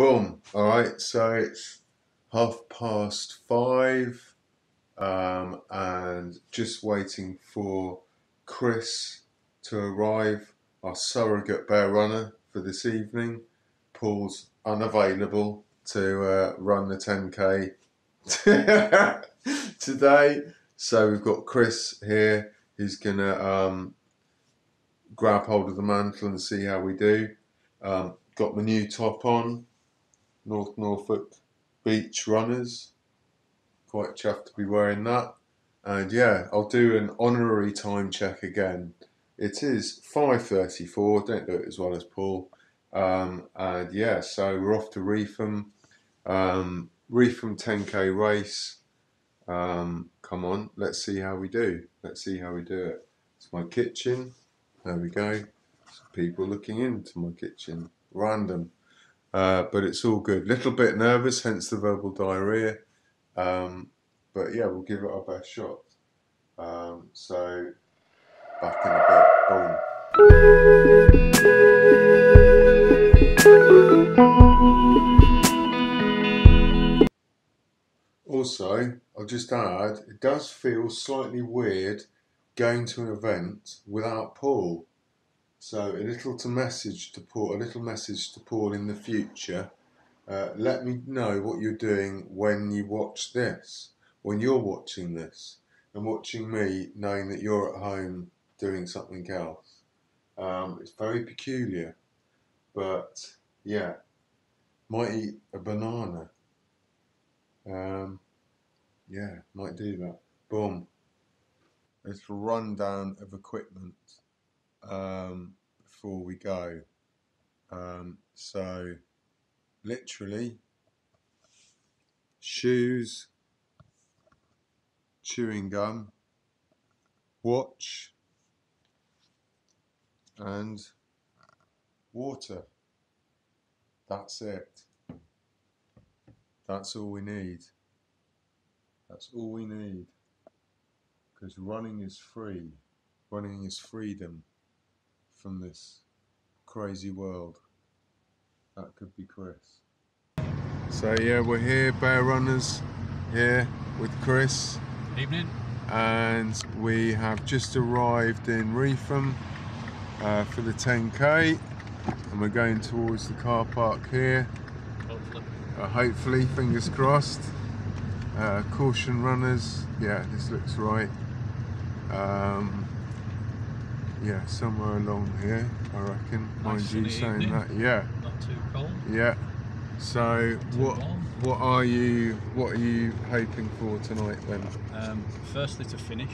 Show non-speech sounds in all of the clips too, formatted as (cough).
Boom. All right. So it's half past five, um, and just waiting for Chris to arrive, our surrogate Bare Runner for this evening. Paul's unavailable to uh, run the 10k (laughs) today, so we've got Chris here. He's gonna um, grab hold of the mantle and see how we do. Um, got my new top on, North Norfolk Beach Runners. Quite chuffed to be wearing that. And yeah, I'll do an honorary time check again. It is 5.34, don't do it as well as Paul. Um, and yeah, so we're off to Reepham. Um, Reepham 10k race. Um, come on, let's see how we do. Let's see how we do it. It's my kitchen. There we go. Some people looking into my kitchen. Random. Uh, but it's all good. Little bit nervous, hence the verbal diarrhea. Um, but yeah, we'll give it our best shot. Um, so back in a bit. Boom. Also, I'll just add, it does feel slightly weird going to an event without Paul. So a little to message to Paul, a little message to Paul in the future. Uh, let me know what you're doing when you watch this, when you're watching this, and watching me, knowing that you're at home doing something else. Um, it's very peculiar, but yeah, might eat a banana. Um, yeah, might do that. Boom. Little rundown of equipment um, before we go. Um, so, literally, shoes, chewing gum, watch, and water. That's it. That's all we need. That's all we need. Because running is free. Running is freedom from this crazy world. That could be Chris. So yeah, we're here, Bare Runners, here with Chris, Evening. and we have just arrived in Reepham uh, for the 10k, and we're going towards the car park here. Hopefully. Uh, hopefully, fingers crossed. Uh, caution runners, yeah, this looks right. Um, yeah, somewhere along here, I reckon. Mind Nice you saying evening. that, yeah, Not too cold. yeah. So, what warm. what are you what are you hoping for tonight then? Um, firstly to finish.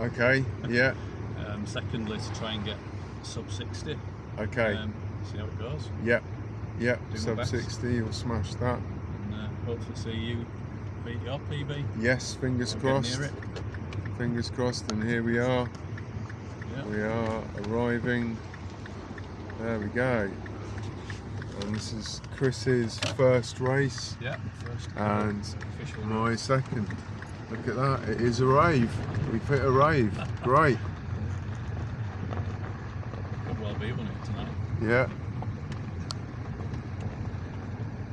Okay, yeah, (laughs) Um, secondly to try and get sub 60. okay, Um, see how it goes. yeah, yeah. do Sub sixty, you'll smash that. And uh, hopefully see you beat your PB. Yes, fingers crossed. Fingers crossed. And here we are. Yeah. We are arriving. There we go. And this is Chris's first race Yeah. First and my second. Look at that, it is a rave. We've hit a rave. Great. Could well be one it tonight. Yeah.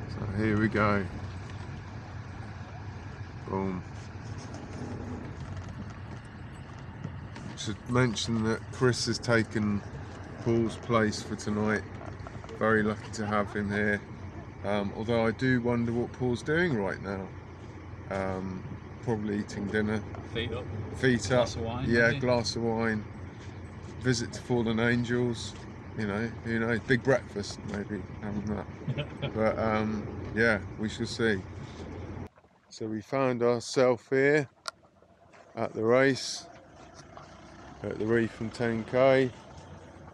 So here we go. Boom. Should mention that Chris has taken Paul's place for tonight. Very lucky to have him here. Um, although I do wonder what Paul's doing right now. Um, probably eating dinner, Feet up. feet up. Glass of wine, yeah, glass of wine. Visit to fallen angels. You know, who knows? Big breakfast, maybe having that. (laughs) But um, yeah, we shall see. So we found ourselves here at the race at the Reepham 10k.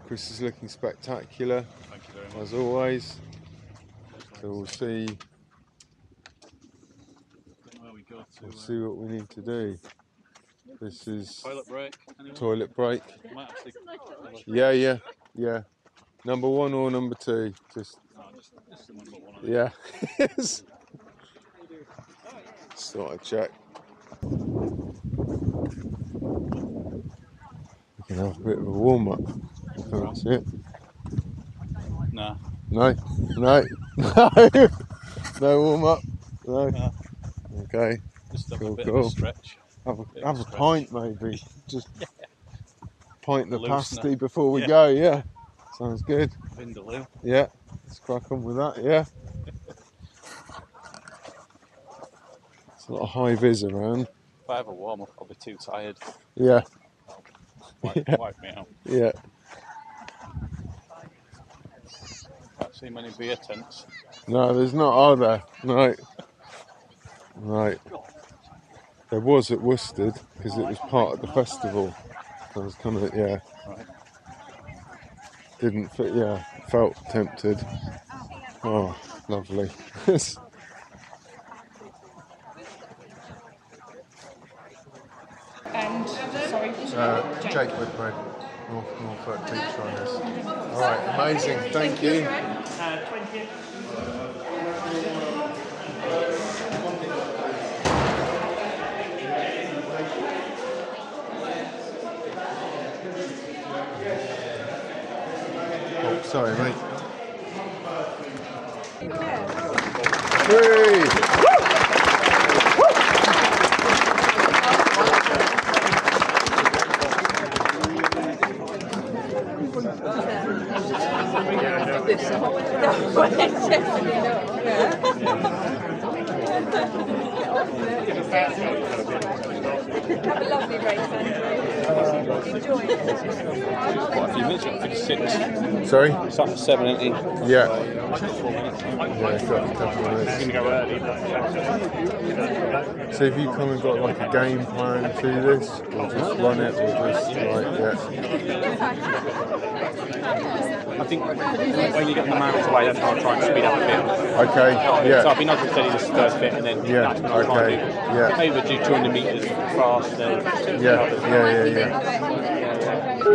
Chris is looking spectacular Thank you very much. as always. So we'll see. We go to. We'll uh, see what we need to do. This is Toilet break. Anyone? toilet break. Actually. Yeah, yeah, yeah. Number one or number two? Just No, just, just but one yeah. (laughs) Thought I'd check. Can have a bit of a warm up. That's it. Nah. No, no, No, (laughs) no warm up. No. No. Okay. Just have Cool, a bit cool. of a stretch. Have a, Bit have a stretch. pint maybe. Just (laughs) pint the Loosener. pasty before we Yeah. go. Yeah. Sounds good. Vindaloo. Yeah. Let's crack on with that. Yeah. (laughs) It's a lot of high vis around. If I have a warm up, I'll be too tired. Yeah. Wipe, (laughs) Yeah. wipe me out. Yeah. Can't see many beer tents. No, there's not, are there? No. Right. There was at Worstead because it was part of the festival. I was kind of, yeah, Right. didn't fit, yeah, felt tempted. Oh, lovely. (laughs) And sorry, uh, Jake Whitbread, North Norfolk Beach Runners. All right, amazing. Thank you. Oh, sorry, mate. Three. Have a lovely race, Andrew. Enjoy it. Quite a few minutes, like 56. Sorry? It's up to 780. Yeah. Yeah, got a couple of minutes. So have you kind of got like a game plan to this, or just run it, or just like yeah? I think when you get the miles away, that's why I try and speed up a bit. Okay, yeah. So I'll be nice and steady this first bit, and then Yeah, that's what okay, and do. yeah. Maybe do 200 metres fast, then yeah, yeah, yeah, yeah.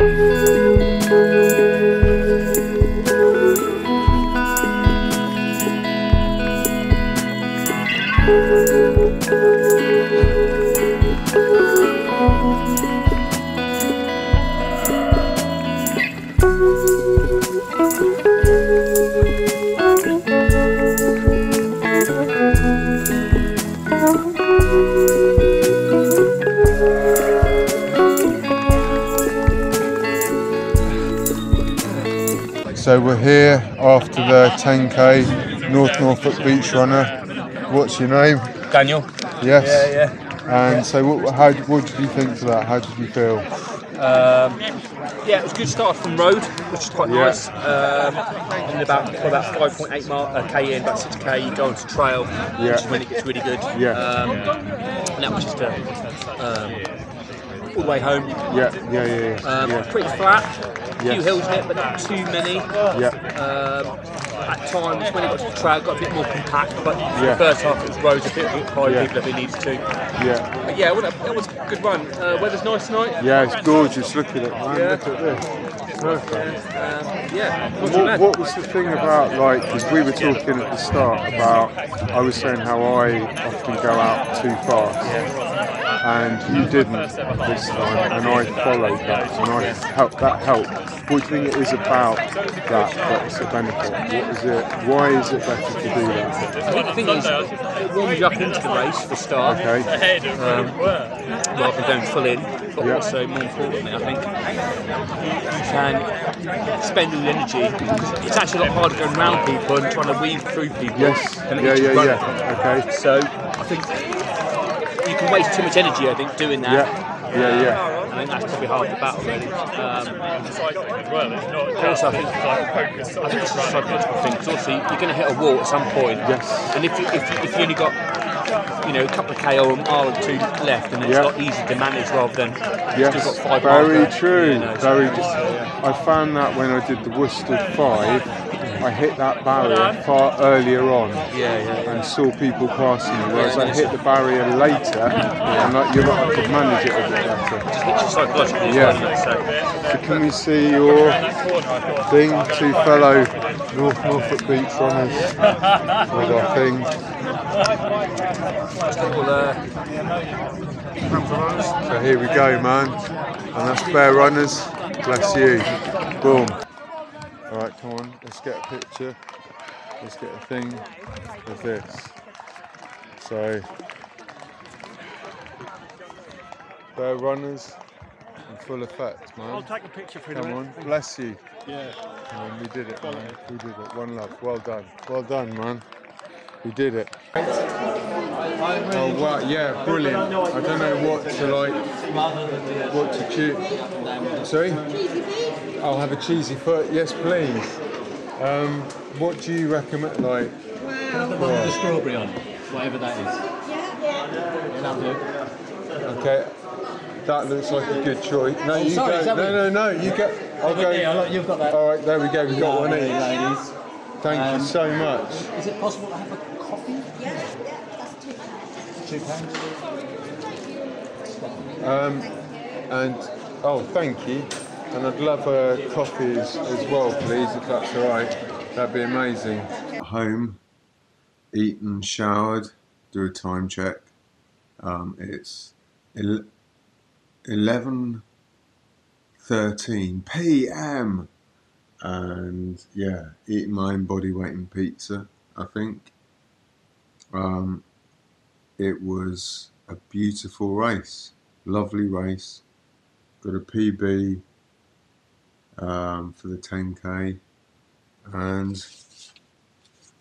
Bye. So we're here after the 10k North Norfolk Beach Runner. What's your name? Daniel. Yes. Yeah, yeah. And so, what, how, what did you think to that? How did you feel? Um, yeah, it was a good start from road, which is quite Yeah. nice. Um, and about for about 5.8 mile, uh, k in, about 6k, you go onto trail, Yeah. which is when it gets really good. Yeah. Um, and that was just a, um, all the way home. Yeah, yeah, yeah, yeah. Um, yeah. Pretty flat, a few hills in it, but not too many. yeah. Um, at times when it got to the trail, it got a bit more compact, but Yeah. the first half it roads a bit by Yeah. people that we needed to. Yeah, But yeah, it was a good run. Uh, weather's nice tonight. yeah, it's gorgeous. Look at it, man. Yeah. Look at this. Perfect. Um, yeah, What, what was the thing about, like, because we were talking at the start about, I was saying how I often go out too fast. And you didn't this time, and I followed that, and I helped. That helped. What do you think it is about that that's a benefit? What is it? Why is it better to do that? I think the thing is, it warms you up into the race for start, Okay. um, rather than going full in. But Yeah. also, more importantly, I think you can spend all the energy. It's actually a lot harder going around people and trying to weave through people. Yes. than it Yeah, is yeah, yeah. Okay. So I think can waste too much energy. I think doing that. Yeah. Yeah, yeah. I think that's probably half the battle, really. Um, and also, I think, I think it's a psychological thing because also you're going to hit a wall at some point. Yes. And if you, if, you- if you only got you know a couple of k or a mile or two left, then it's Yeah. a lot easier to manage rather than Yes, still got five miles very left, true. you know, so- very true. I found that when I did the Worstead Five, I hit that barrier far earlier on Yeah, yeah. and saw people passing me. Whereas I hit the barrier later, and like, you're right, I could manage it a bit better. Just hits psychologically Yeah. well, doesn't it? So can we see your thing? Two fellow North Norfolk Beach runners with our thing. So, So here we go, man. And that's Bare Runners. Bless you. Boom. Come on, let's get a picture. Let's get a thing of this. So, Bare Runners in full effect, man. I'll take a picture for you. Come on, bless you. Yeah. We did it, man. We did it. One love. Well done. Well done, man. We did it. Oh wow, yeah, brilliant. I don't know what to like, what to choose. Sorry? I'll have a cheesy foot. Yes, please. Um, what do you recommend? Like, The one with the strawberry on, whatever that is. Yeah, that'll do. okay, that looks like a good choice. No, you sorry, go. No, no, no. You go. I'll go. Yeah, look, you've got that. All right, there we go. We've got one Lovely, each. ladies. Thank Um, you so much. Is it possible to have a coffee? Yeah, yeah, that's two pounds. Two pounds. Um, and oh, thank you. And I'd love a coffee as, well, please, if that's all right. That'd be amazing. Home, eaten, showered, do a time check. Um, it's el- eleven thirteen p.m. And yeah, eating my own body weight in pizza. I think. Um, it was a beautiful race lovely race. Got a PB um, for the 10k and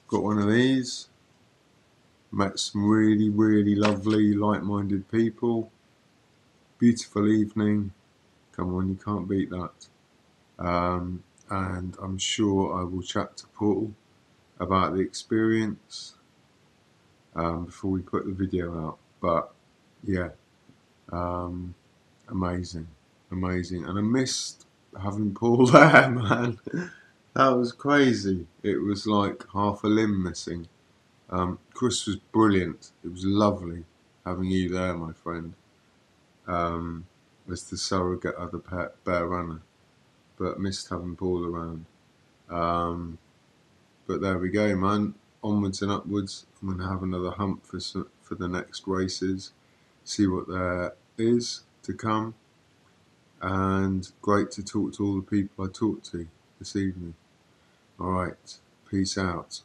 got one of these. Met some really, really lovely, like minded people. Beautiful evening. Come on, you can't beat that. Um, and I'm sure I will chat to Paul about the experience um, before we put the video out. But yeah, um, amazing, amazing, and I missed having Paul (laughs) there, man. that was crazy. It was like half a limb missing. Um, Chris was brilliant. It was lovely having you there, my friend, um, as the surrogate other pet Bare Runner. But missed having Paul around. Um, but there we go, man. Onwards and upwards. I'm gonna have another hump for for the next races see what there is to come. And great to talk to all the people I talked to this evening. All right, peace out.